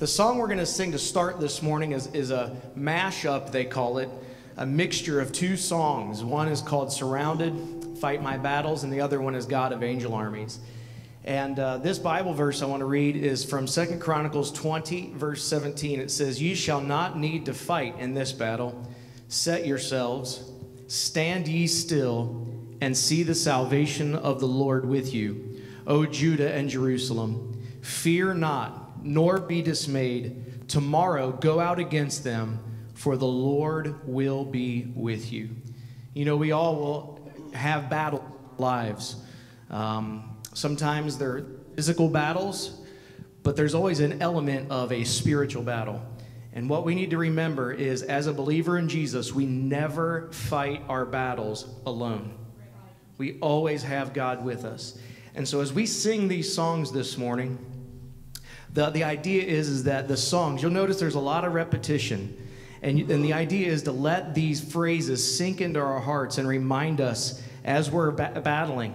The song we're going to sing to start this morning is, is a mashup, they call it, a mixture of two songs. One is called Surrounded, Fight My Battles, and the other one is God of Angel Armies. And uh, this Bible verse I want to read is from Second Chronicles 20, verse 17. It says, Ye shall not need to fight in this battle. Set yourselves, stand ye still, and see the salvation of the Lord with you, O Judah and Jerusalem. Fear not nor be dismayed. Tomorrow go out against them, for the Lord will be with you. You know, we all will have battle lives. Um, sometimes they're physical battles, but there's always an element of a spiritual battle. And what we need to remember is, as a believer in Jesus, we never fight our battles alone. We always have God with us. And so, as we sing these songs this morning, the, the idea is, is that the songs, you'll notice there's a lot of repetition. And, and the idea is to let these phrases sink into our hearts and remind us as we're ba- battling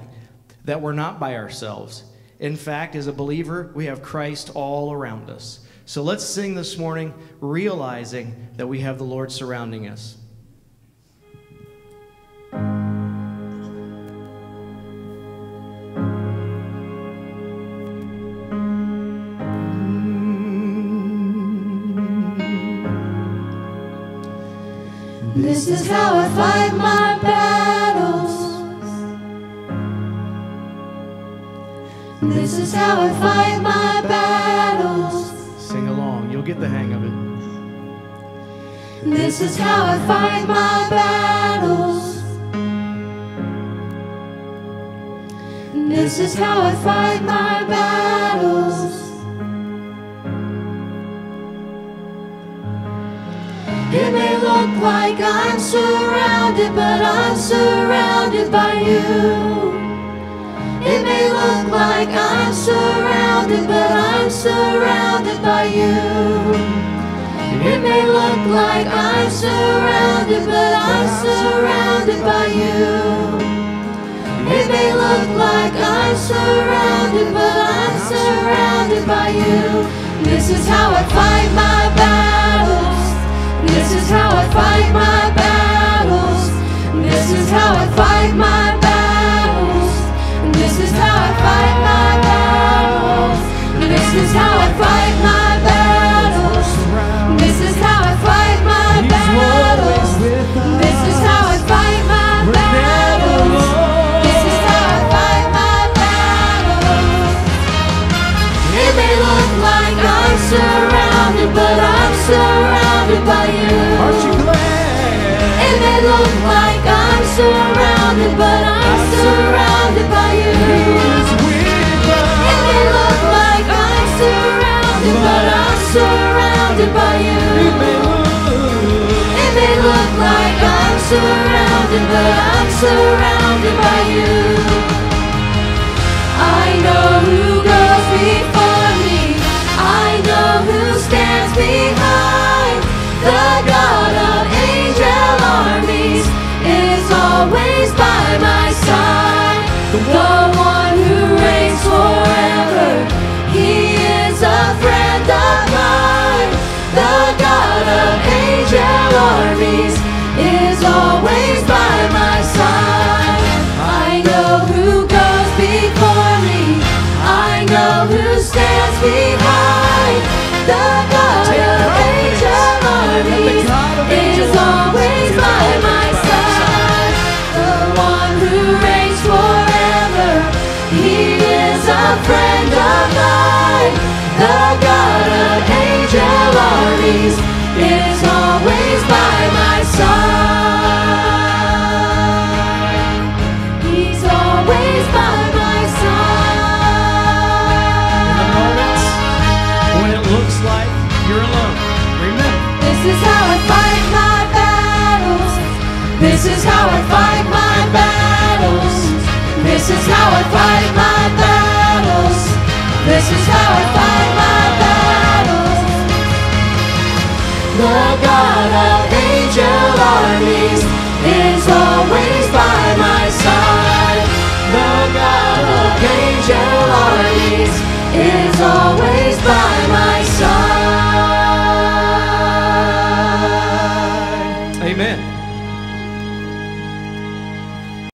that we're not by ourselves. In fact, as a believer, we have Christ all around us. So let's sing this morning, realizing that we have the Lord surrounding us. This is how I fight my battles. This is how I fight my battles. Sing along, you'll get the hang of it. This is how I fight my battles. This is how I fight my battles. It may like I'm surrounded, but I'm surrounded by you. It may look like I'm surrounded, but I'm surrounded by you. It may look like I'm surrounded, but I'm surrounded by you. It may look like I'm surrounded, but I'm surrounded by you. This is how I fight my. This is how I fight my battles. This is how I fight my battles. This is how I fight my battles. This is how I surrounded, but I'm surrounded by you. I know is always by my side. He's always by my moments when it looks like you're alone. Remember, This is how I fight my battles. This is how I fight my battles. This is how I fight always